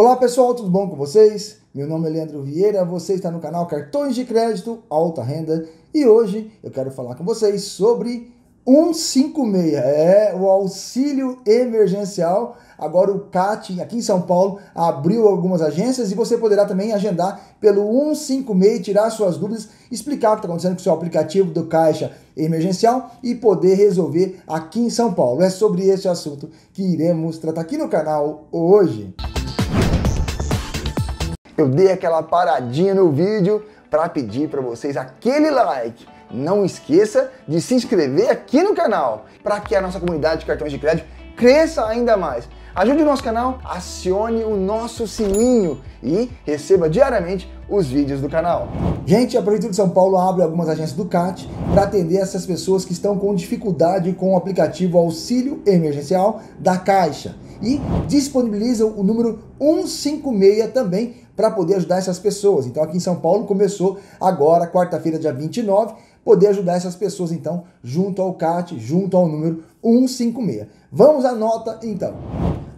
Olá pessoal, tudo bom com vocês? Meu nome é Leandro Vieira, você está no canal Cartões de Crédito Alta Renda e hoje eu quero falar com vocês sobre 156, é o auxílio emergencial. Agora o CAT aqui em São Paulo abriu algumas agências e você poderá também agendar pelo 156, tirar suas dúvidas, explicar o que está acontecendo com o seu aplicativo do Caixa Emergencial e poder resolver aqui em São Paulo. É sobre esse assunto que iremos tratar aqui no canal hoje. Eu dei aquela paradinha no vídeo para pedir para vocês aquele like não esqueça de se inscrever aqui no canal para que a nossa comunidade de cartões de crédito cresça ainda mais. Ajude o nosso canal, acione o nosso sininho e receba diariamente os vídeos do canal. Gente, a Prefeitura de São Paulo abre algumas agências do CAT para atender essas pessoas que estão com dificuldade com o aplicativo Auxílio Emergencial da Caixa e disponibiliza o número 156 também para poder ajudar essas pessoas. Então aqui em São Paulo começou agora, quarta-feira, dia 29, poder ajudar essas pessoas, então, junto ao CAT, junto ao número 156. Vamos à nota, então.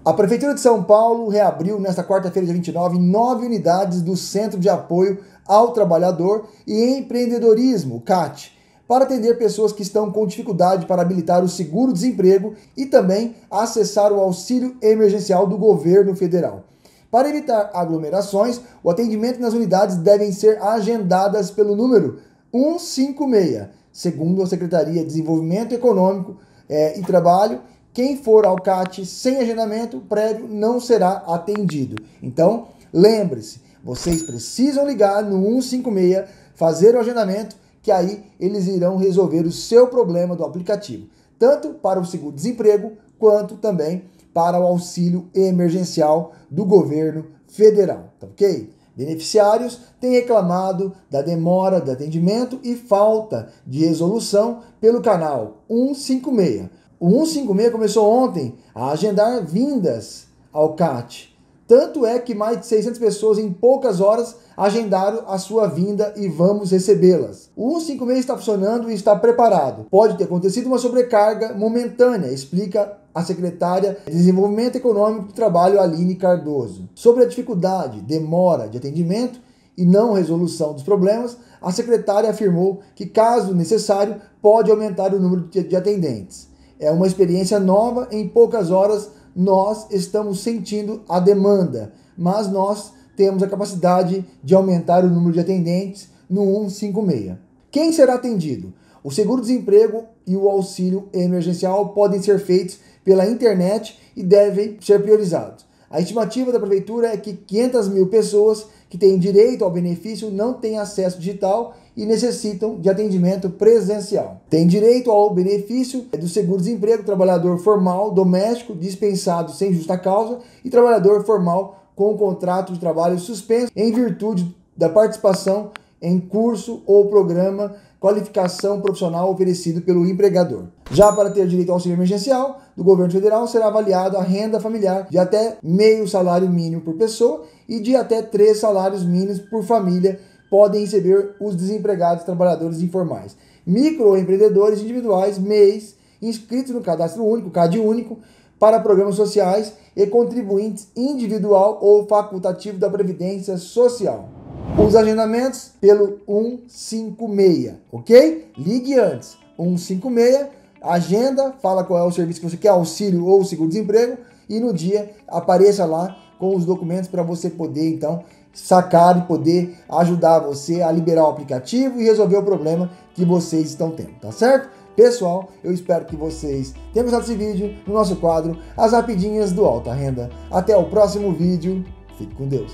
A Prefeitura de São Paulo reabriu nesta quarta-feira, dia 29, nove unidades do Centro de Apoio ao Trabalhador e Empreendedorismo, CAT, para atender pessoas que estão com dificuldade para habilitar o seguro-desemprego e também acessar o auxílio emergencial do governo federal. Para evitar aglomerações, o atendimento nas unidades devem ser agendadas pelo número 156. Segundo a Secretaria de Desenvolvimento Econômico é, e Trabalho, quem for ao CAT sem agendamento prévio não será atendido. Então, lembre-se, vocês precisam ligar no 156, fazer o agendamento, que aí eles irão resolver o seu problema do aplicativo, tanto para o seguro-desemprego quanto também para o auxílio emergencial do governo federal, tá ok? Beneficiários têm reclamado da demora de atendimento e falta de resolução pelo canal 156. O 156 começou ontem a agendar vindas ao CAT. Tanto é que mais de 600 pessoas em poucas horas agendaram a sua vinda e vamos recebê-las. O 156 está funcionando e está preparado. Pode ter acontecido uma sobrecarga momentânea, explica a secretária de Desenvolvimento Econômico do Trabalho, Aline Cardoso. Sobre a dificuldade, demora de atendimento e não resolução dos problemas, a secretária afirmou que, caso necessário, pode aumentar o número de atendentes. É uma experiência nova, em poucas horas nós estamos sentindo a demanda, mas nós temos a capacidade de aumentar o número de atendentes no 156. Quem será atendido? O seguro-desemprego e o auxílio emergencial podem ser feitos pela internet e devem ser priorizados. A estimativa da prefeitura é que 500 mil pessoas que têm direito ao benefício não têm acesso digital e necessitam de atendimento presencial. Tem direito ao benefício do seguro-desemprego trabalhador formal, doméstico, dispensado sem justa causa e trabalhador formal com contrato de trabalho suspenso em virtude da participação em curso ou programa qualificação profissional oferecido pelo empregador. Já para ter direito ao auxílio emergencial do governo federal, será avaliado a renda familiar de até meio salário mínimo por pessoa e de até três salários mínimos por família podem receber os desempregados trabalhadores informais. Microempreendedores individuais, MEIs, inscritos no cadastro único, CAD único, para programas sociais e contribuintes individual ou facultativo da Previdência Social. Os agendamentos pelo 156, ok? Ligue antes. 156, agenda, fala qual é o serviço que você quer, auxílio ou seguro-desemprego, e no dia apareça lá com os documentos para você poder então sacar e poder ajudar você a liberar o aplicativo e resolver o problema que vocês estão tendo, tá certo? Pessoal, eu espero que vocês tenham gostado desse vídeo no nosso quadro As Rapidinhas do Alta Renda. Até o próximo vídeo. Fique com Deus.